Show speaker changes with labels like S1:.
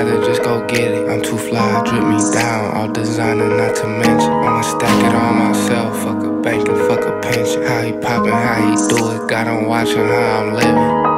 S1: Rather just go get it. I'm too fly, drip me down. All designer, not to mention. I'ma stack it on myself. Fuck a bank and fuck a pension. How he poppin', how he do it. Got him watching how I'm living.